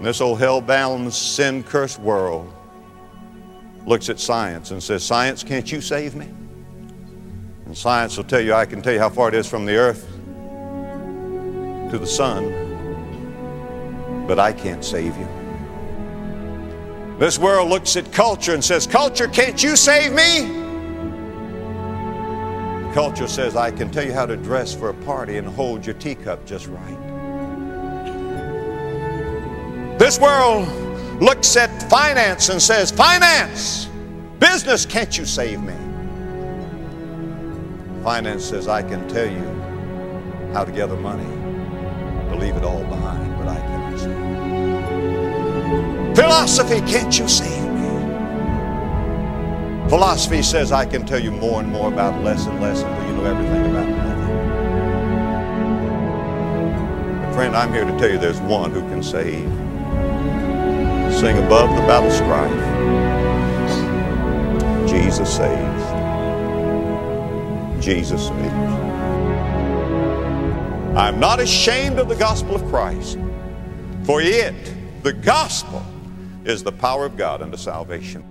And this old hell-bound, sin-cursed world looks at science and says, Science, can't you save me? And science will tell you, I can tell you how far it is from the earth to the sun, but I can't save you. This world looks at culture and says, Culture, can't you save me? Culture says, I can tell you how to dress for a party and hold your teacup just right. This world looks at finance and says, Finance, business, can't you save me? Finance says, I can tell you how to gather money, to leave it all behind, but I cannot save you. Philosophy, can't you save me? Philosophy says, I can tell you more and more about less and less until you know everything about nothing. Friend, I'm here to tell you there's one who can save. Sing above the battle strife. Jesus saves. Jesus saves. I'm not ashamed of the gospel of Christ, for it, the gospel, is the power of God unto salvation.